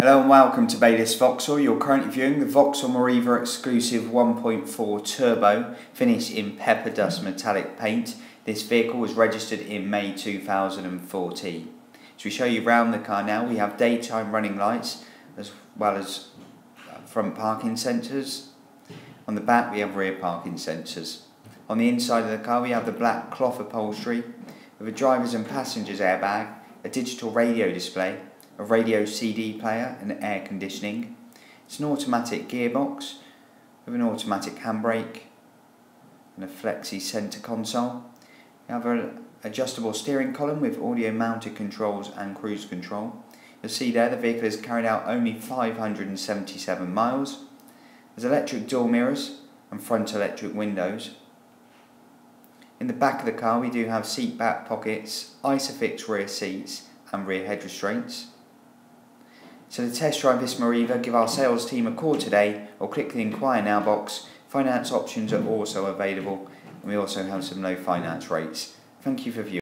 Hello and welcome to Baylis Vauxhall. You're currently viewing the Vauxhall Meriva exclusive 1.4 turbo finished in pepper dust metallic paint. This vehicle was registered in May 2014. So we show you around the car now. We have daytime running lights as well as uh, front parking sensors. On the back we have rear parking sensors. On the inside of the car we have the black cloth upholstery with a driver's and passenger's airbag, a digital radio display, a radio CD player and air conditioning. It's an automatic gearbox with an automatic handbrake and a flexi centre console. You have an adjustable steering column with audio mounted controls and cruise control. You'll see there the vehicle has carried out only 577 miles. There's electric door mirrors and front electric windows. In the back of the car we do have seat back pockets, ISOFIX rear seats and rear head restraints. So to test drive this Meriva, give our sales team a call today or click the inquire now box. Finance options are also available and we also have some low finance rates. Thank you for viewing.